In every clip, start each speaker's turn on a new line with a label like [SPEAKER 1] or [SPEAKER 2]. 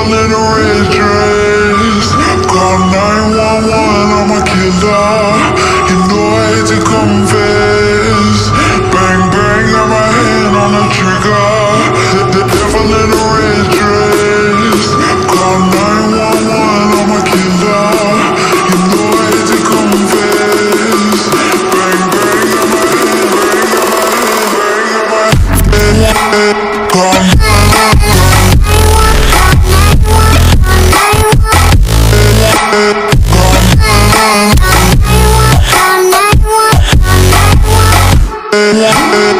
[SPEAKER 1] girl in red dress Call 911, I'm a killer. You know I hate to confess Devil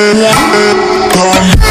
[SPEAKER 1] call